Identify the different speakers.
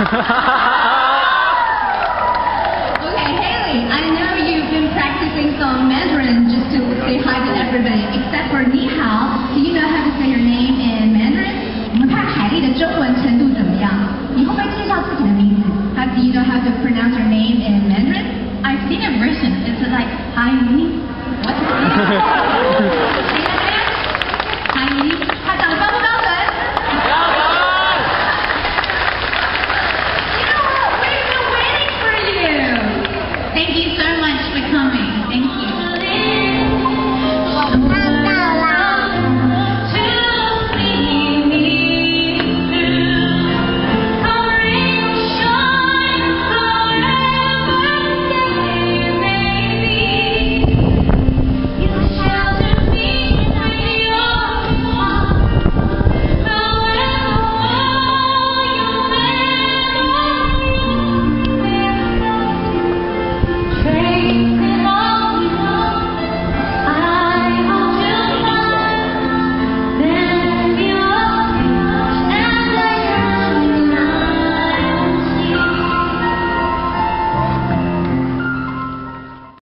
Speaker 1: okay, Hayley, I know you've been practicing some Mandarin just to say hi to everybody, except for Ni Hao. Do you know how to say your name in Mandarin? 我们看海丽的中文程度怎么样？你会不会介绍自己的名字？How do you know how to pronounce your name in Mandarin?
Speaker 2: I've seen a version. It's like Hi, me. Thank you.